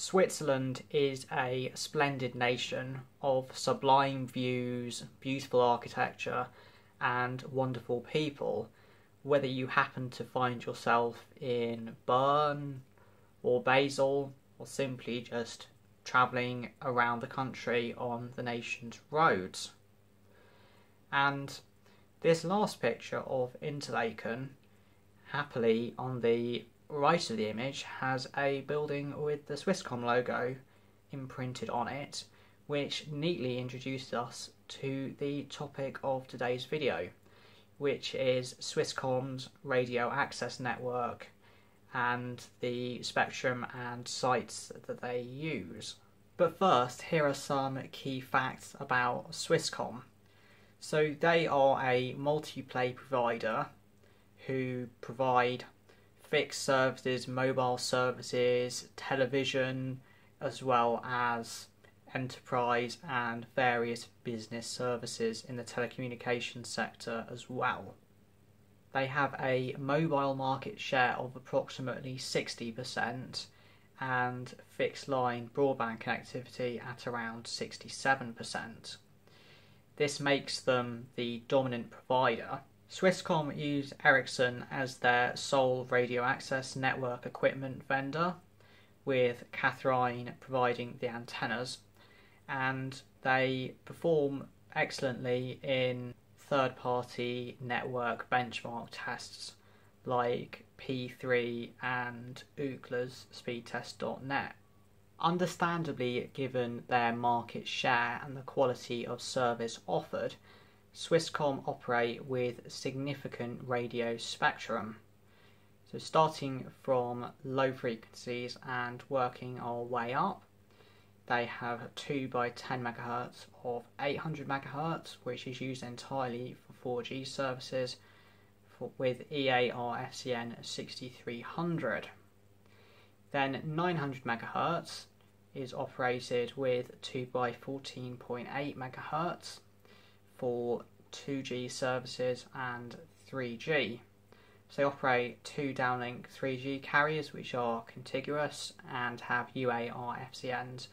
Switzerland is a splendid nation of sublime views, beautiful architecture, and wonderful people. Whether you happen to find yourself in Bern or Basel, or simply just travelling around the country on the nation's roads. And this last picture of Interlaken, happily on the right of the image, has a building with the Swisscom logo imprinted on it, which neatly introduces us to the topic of today's video, which is Swisscom's radio access network and the spectrum and sites that they use. But first, here are some key facts about Swisscom. So they are a multi-play provider who provide fixed services, mobile services, television, as well as enterprise and various business services in the telecommunications sector as well. They have a mobile market share of approximately 60% and fixed line broadband connectivity at around 67%. This makes them the dominant provider. Swisscom use Ericsson as their sole radio access network equipment vendor, with Kathrein providing the antennas, and they perform excellently in third party network benchmark tests like P3 and Ookla's speedtest.net. Understandably, given their market share and the quality of service offered, Swisscom operate with significant radio spectrum. So, starting from low frequencies and working our way up, they have 2 by 10 megahertz of 800 megahertz, which is used entirely for 4G services for, with EARFCN 6300. Then 900 megahertz is operated with 2 by 14.8 MHz for 2G services and 3G. So they operate two downlink 3G carriers which are contiguous and have UAR FCNs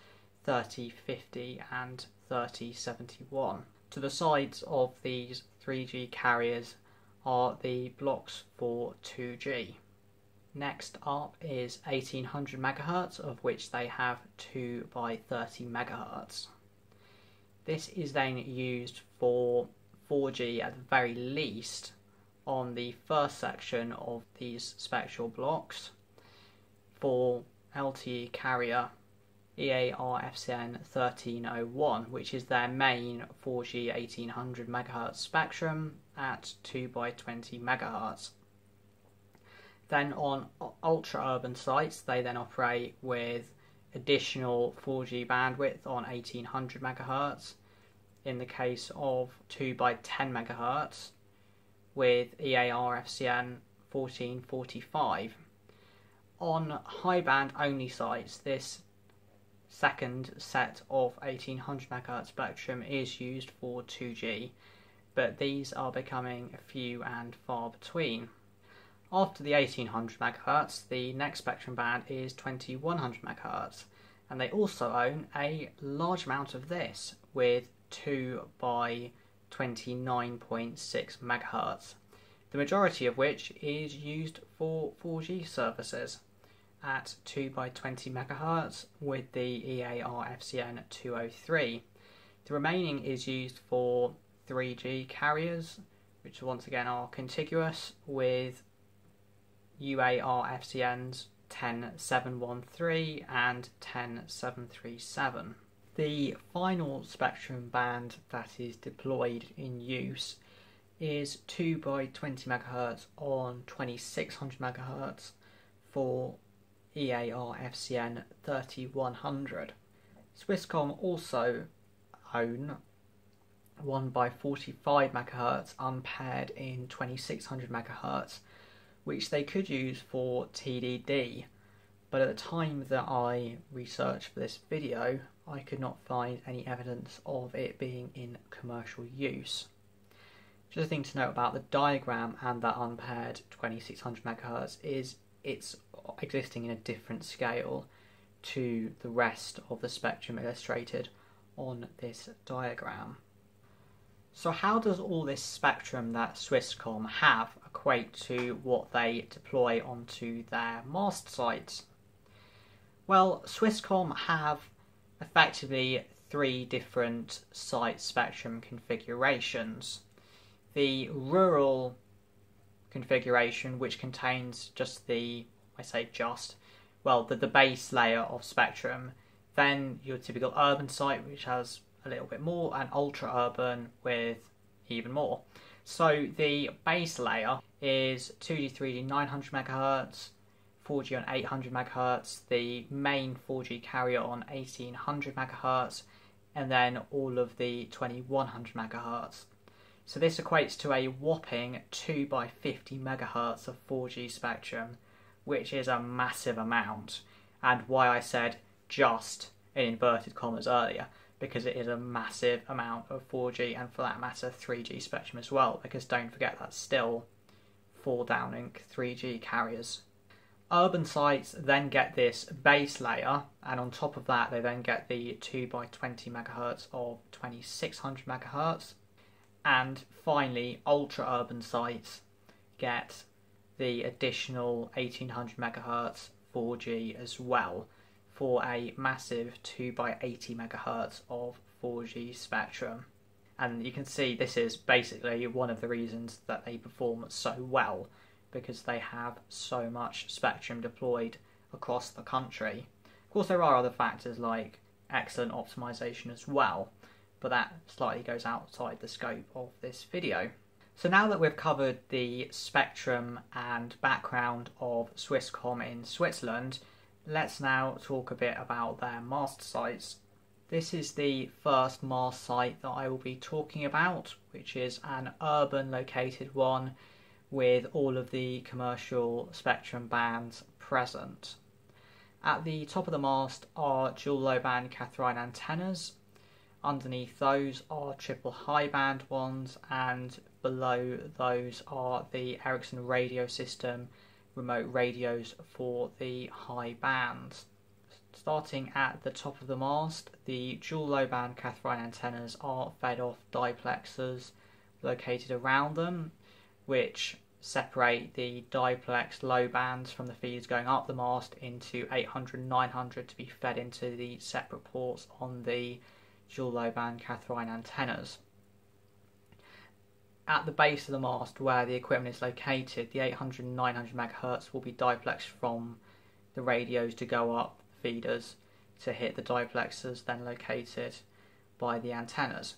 3050 and 3071. To the sides of these 3G carriers are the blocks for 2G. Next up is 1800 MHz, of which they have 2 by 30 MHz. This is then used for 4G at the very least on the first section of these spectral blocks. For LTE carrier EARFCN 1301, which is their main 4G 1800 MHz spectrum at 2 by 20 MHz. Then on ultra urban sites, they then operate with additional 4G bandwidth on 1800 MHz. In the case of 2 by 10 megahertz with EARFCN 1445. On high band only sites, this second set of 1800 MHz spectrum is used for 2G, but these are becoming few and far between. After the 1800 MHz, the next spectrum band is 2100 MHz, and they also own a large amount of this with 2 by 29.6 MHz, the majority of which is used for 4G services at 2 by 20 MHz with the EARFCN 203. The remaining is used for 3G carriers, which once again are contiguous with UARFCNs 10713 and 10737. The final spectrum band that is deployed in use is 2 by 20 MHz on 2600 MHz for EARFCN 3100. Swisscom also own 1 by 45 MHz unpaired in 2600 MHz, which they could use for TDD, but at the time that I researched for this video, I could not find any evidence of it being in commercial use. Just a thing to note about the diagram and that unpaired 2600 MHz is it's existing in a different scale to the rest of the spectrum illustrated on this diagram. So how does all this spectrum that Swisscom have equate to what they deploy onto their mast sites? Well, Swisscom have effectively three different site spectrum configurations. The rural configuration, which contains just the, I say just, well, the, the base layer of spectrum. Then your typical urban site, which has a little bit more, and ultra urban with even more. So the base layer is 2G, 3G, 900 megahertz, 4G on 800 megahertz, the main 4G carrier on 1800 megahertz, and then all of the 2100 megahertz. So this equates to a whopping 2 by 50 megahertz of 4G spectrum, which is a massive amount, and why I said just in inverted commas earlier, because it is a massive amount of 4G and for that matter 3G spectrum as well, because don't forget that's still 4 downlink 3G carriers. Urban sites then get this base layer, and on top of that, they then get the 2 by 20 megahertz of 2600 megahertz and finally, ultra urban sites get the additional 1800 megahertz 4G as well for a massive 2 by 80 megahertz of 4G spectrum. And you can see this is basically one of the reasons that they perform so well because they have so much spectrum deployed across the country. Of course, there are other factors like excellent optimization as well, but that slightly goes outside the scope of this video. So now that we've covered the spectrum and background of Swisscom in Switzerland, let's now talk a bit about their mast sites. This is the first mast site that I will be talking about, which is an urban located one with all of the commercial spectrum bands present. At the top of the mast are dual low band Kathrein antennas Underneath those are triple high band ones, and below those are the Ericsson radio system remote radios for the high bands. Starting at the top of the mast, the dual low band Kathrein antennas are fed off diplexers located around them, which separate the diplex low bands from the feeds going up the mast into 800 900 to be fed into the separate ports on the dual low band Kathrein antennas. At the base of the mast where the equipment is located, the 800 900 MHz will be diplexed from the radios to go up feeders to hit the diplexers then located by the antennas.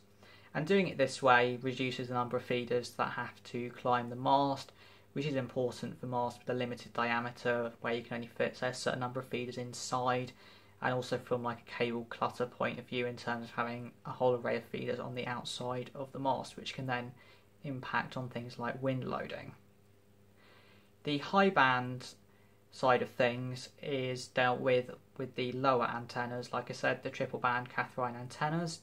And doing it this way reduces the number of feeders that have to climb the mast, which is important for masts with a limited diameter where you can only fit say, a certain number of feeders inside and also from like a cable clutter point of view in terms of having a whole array of feeders on the outside of the mast which can then impact on things like wind loading. The high band side of things is dealt with with the lower antennas, like I said, the triple band Kathrein antennas,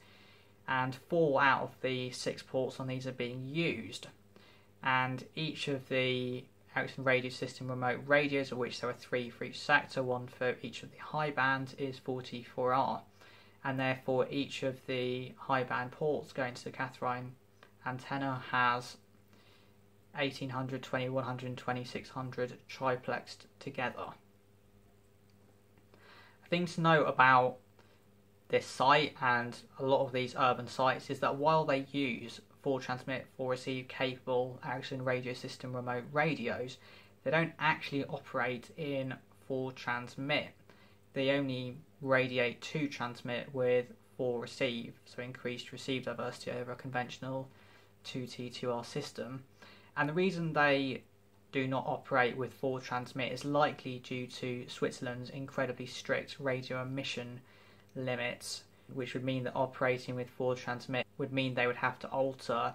and four out of the six ports on these are being used. And each of the Ericsson Radio System remote radios, of which there are three for each sector, one for each of the high bands, is 44R. And therefore, each of the high band ports going to the Kathrein antenna has 1800, 2100, and 2600 triplexed together. A thing to note about this site and a lot of these urban sites is that while they use for transmit or receive capable Ericsson radio system remote radios, they don't actually operate in for transmit. They only radiate to transmit with for receive, so increased receive diversity over a conventional 2T2R system. And the reason they do not operate with for transmit is likely due to Switzerland's incredibly strict radio emission limits which would mean that operating with for transmit would mean they would have to alter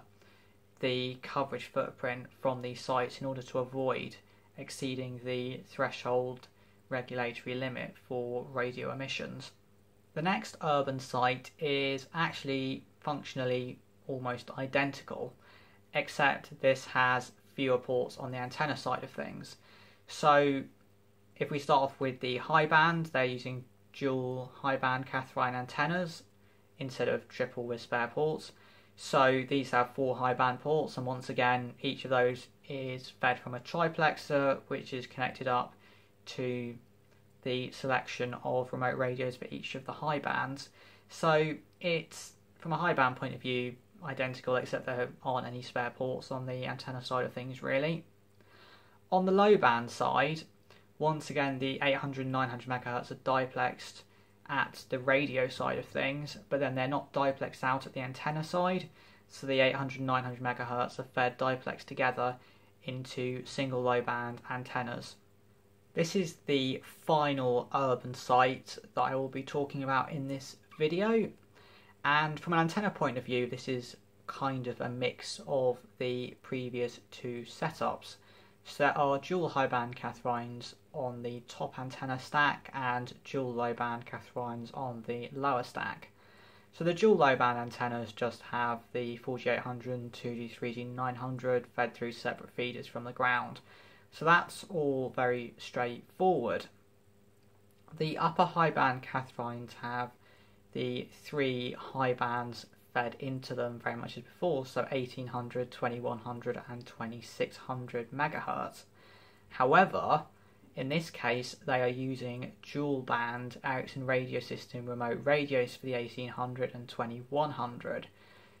the coverage footprint from these sites in order to avoid exceeding the threshold regulatory limit for radio emissions. The next urban site is actually functionally almost identical, except this has fewer ports on the antenna side of things. So if we start off with the high band, they're using dual high band Kathrein antennas instead of triple with spare ports. So these have four high band ports, and once again, each of those is fed from a triplexer, which is connected up to the selection of remote radios for each of the high bands. So it's, from a high band point of view, identical, except there aren't any spare ports on the antenna side of things, really. On the low band side, once again, the 800 900 megahertz are diplexed at the radio side of things, but then they're not diplexed out at the antenna side. So the 800 900 megahertz are fed diplexed together into single low band antennas. This is the final urban site that I will be talking about in this video. And from an antenna point of view, this is kind of a mix of the previous two setups. So there are dual high band Kathreins on the top antenna stack and dual low band Kathreins on the lower stack. So the dual low band antennas just have the 4800, 2G, 3G, 900 fed through separate feeders from the ground. So that's all very straightforward. The upper high band Kathreins have the three high bands fed into them very much as before, so 1800, 2100 and 2600 megahertz. However, in this case, they are using dual band Ericsson radio system remote radios for the 1800 and 2100.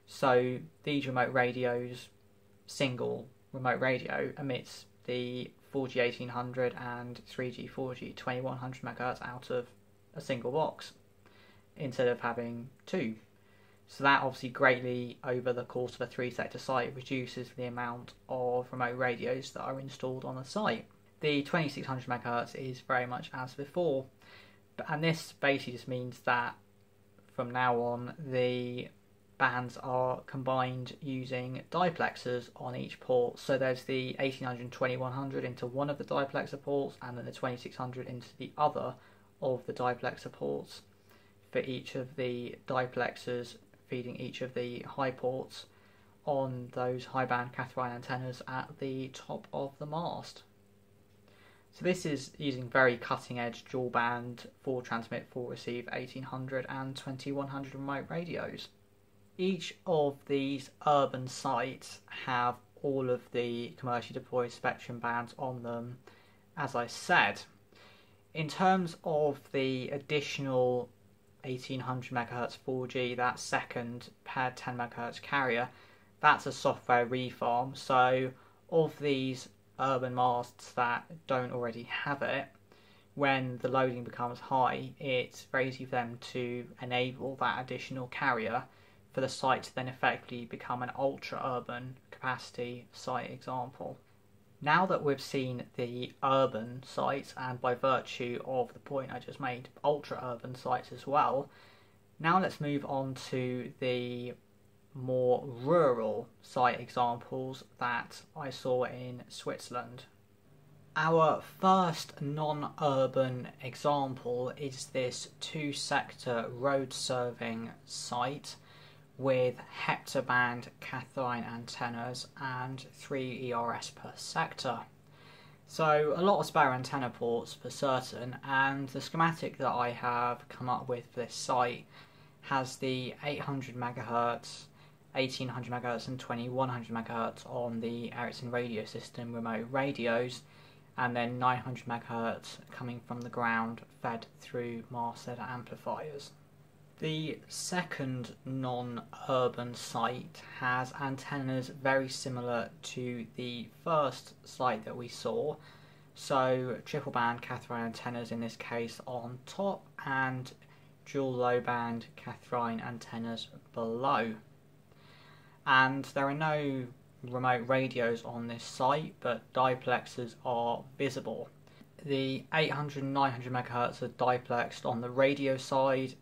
So these remote radios, single remote radio, emits the 4G 1800 and 3G 4G 2100 megahertz out of a single box instead of having two. So that obviously greatly over the course of a three sector site reduces the amount of remote radios that are installed on the site. The 2600 megahertz is very much as before, and this basically just means that from now on the bands are combined using diplexers on each port. So there's the 1800 and 2100 into one of the diplexer ports, and then the 2600 into the other of the diplexer ports for each of the diplexers feeding each of the high ports on those high band Kathrein antennas at the top of the mast. So this is using very cutting edge dual band 4 transmit 4 receive 1800 and 2100 remote radios. Each of these urban sites have all of the commercially deployed spectrum bands on them as I said. In terms of the additional 1800 megahertz 4G, that second paired 10 megahertz carrier, that's a software reform. So, of these urban masts that don't already have it, when the loading becomes high, it's very easy for them to enable that additional carrier for the site to then effectively become an ultra urban capacity site example. Now that we've seen the urban sites, and by virtue of the point I just made, ultra urban sites as well, now let's move on to the more rural site examples that I saw in Switzerland. Our first non urban example is this two sector road serving site with heptaband Kathrein antennas and 3 ERS per sector. So a lot of spare antenna ports for certain and the schematic that I have come up with for this site has the 800 megahertz 1800 megahertz and 2100 megahertz on the Ericsson radio system remote radios and then 900 megahertz coming from the ground fed through Marsteller amplifiers. The second non-urban site has antennas very similar to the first site that we saw. So triple band Kathrein antennas in this case on top and dual low band Kathrein antennas below. And there are no remote radios on this site, but diplexers are visible. The 800 and 900 megahertz are diplexed on the radio side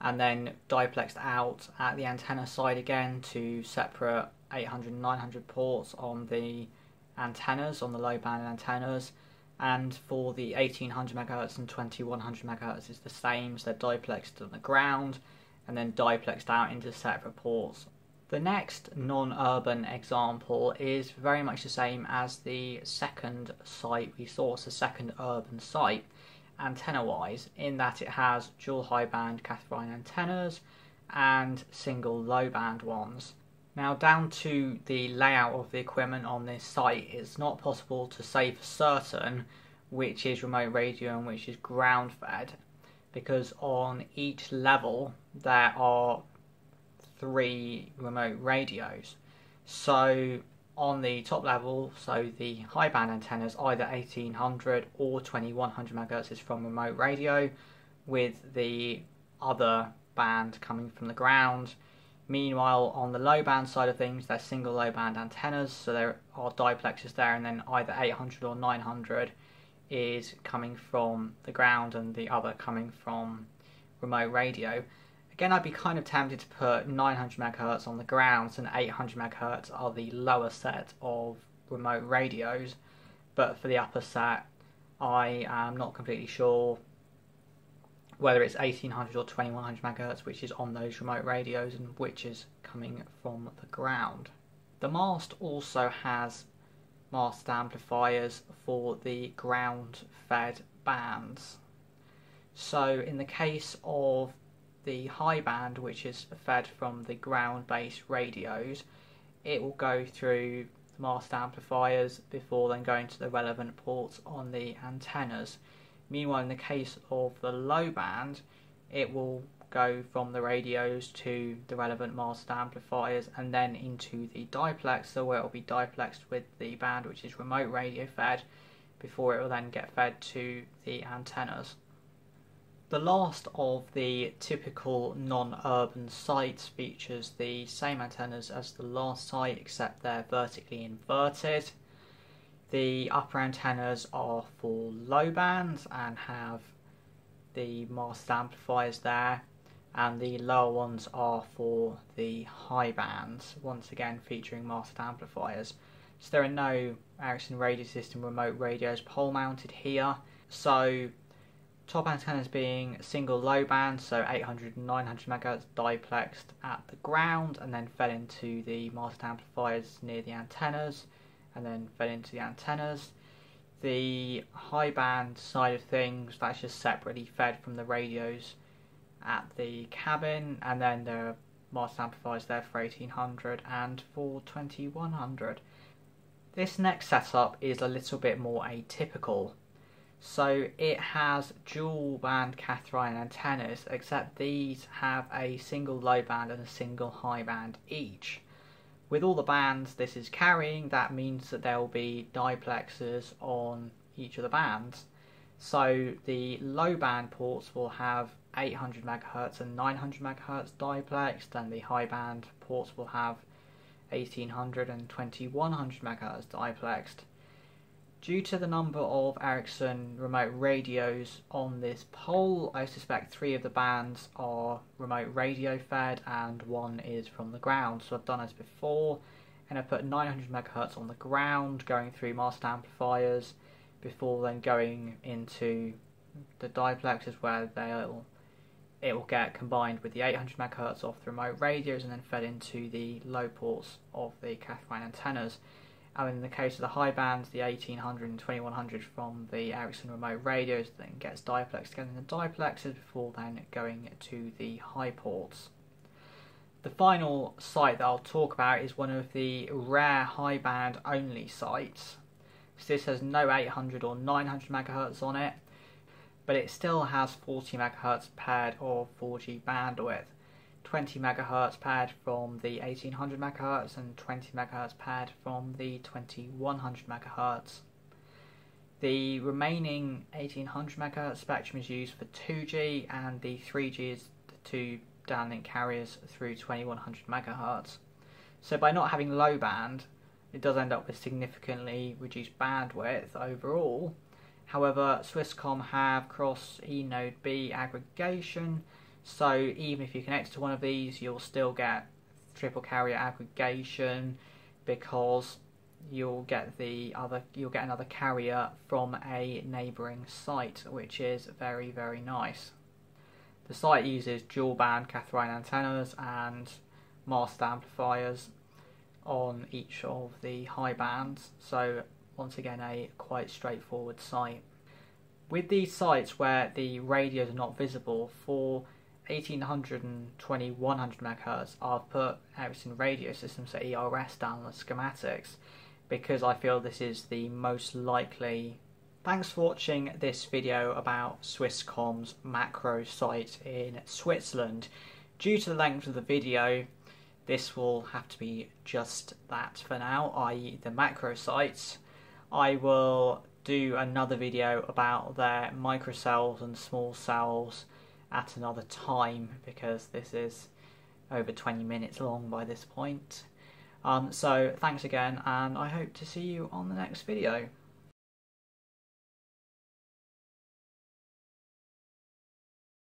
and then diplexed out at the antenna side again to separate 800 and 900 ports on the antennas, on the low band antennas. And for the 1800 megahertz and 2100 megahertz is the same, so they're diplexed on the ground and then diplexed out into separate ports. The next non urban example is very much the same as the second site we saw, it's the second urban site antenna wise in that it has dual high band Kathrein antennas and single low band ones. Now, down to the layout of the equipment on this site, it's not possible to say for certain which is remote radio and which is ground fed because on each level there are three remote radios. So on the top level, so the high band antennas, either 1800 or 2100 MHz is from remote radio, with the other band coming from the ground. Meanwhile, on the low band side of things, they're single low band antennas, so there are diplexers there, and then either 800 or 900 is coming from the ground, and the other coming from remote radio. Again, I'd be kind of tempted to put 900 megahertz on the ground and 800 megahertz are the lower set of remote radios, but for the upper set, I am not completely sure whether it's 1800 or 2100 megahertz which is on those remote radios and which is coming from the ground. The mast also has mast amplifiers for the ground fed bands. So in the case of the high band, which is fed from the ground based radios, it will go through the mast amplifiers before then going to the relevant ports on the antennas. Meanwhile, in the case of the low band, it will go from the radios to the relevant mast amplifiers and then into the diplexer where it will be diplexed with the band which is remote radio fed before it will then get fed to the antennas. The last of the typical non-urban sites features the same antennas as the last site except they're vertically inverted. The upper antennas are for low bands and have the mast amplifiers there and the lower ones are for the high bands, once again featuring mast amplifiers. So there are no Ericsson Radio System remote radios pole mounted here, so Top antennas being single low band, so 800 and 900 MHz diplexed at the ground and then fed into the mast amplifiers near the antennas and then fed into the antennas. The high band side of things, that's just separately fed from the radios at the cabin and then there are mast amplifiers there for 1800 and for 2100. This next setup is a little bit more atypical so it has dual band Kathrein antennas, except these have a single low band and a single high band each. With all the bands this is carrying, that means that there will be diplexers on each of the bands. So the low band ports will have 800 MHz and 900 MHz diplexed, and the high band ports will have 1800 and 2100 MHz diplexed. Due to the number of Ericsson remote radios on this pole, I suspect three of the bands are remote radio fed and one is from the ground. So I've done as before, and I put 900 megahertz on the ground, going through master amplifiers, before then going into the diplexers where they'll it will get combined with the 800 megahertz off the remote radios and then fed into the low ports of the Kathrein antennas. And in the case of the high bands, the 1800 and 2100 from the Ericsson remote radios then gets diplexed again in the diplexers before then going to the high ports. The final site that I'll talk about is one of the rare high band only sites. So this has no 800 or 900 megahertz on it, but it still has 40 megahertz paired or 4G bandwidth. 20 megahertz pad from the 1800 megahertz and 20 megahertz pad from the 2100 megahertz. The remaining 1800 megahertz spectrum is used for 2G and the 3G is the two downlink carriers through 2100 megahertz. So by not having low band, it does end up with significantly reduced bandwidth overall. However, Swisscom have cross eNode B aggregation so even if you connect to one of these, you'll still get triple carrier aggregation because you'll get the other you'll get another carrier from a neighbouring site, which is very very nice. The site uses dual band Kathrein antennas and master amplifiers on each of the high bands, so once again a quite straightforward site. with these sites where the radios are not visible for 1820 100 megahertz I've put Ericsson radio systems at ERS down the schematics because I feel this is the most likely Thanks for watching this video about Swisscom's macro site in Switzerland. Due to the length of the video, this will have to be just that for now, i.e. the macro sites. I will do another video about their microcells and small cells at another time because this is over 20 minutes long by this point. Um, so thanks again and I hope to see you on the next video.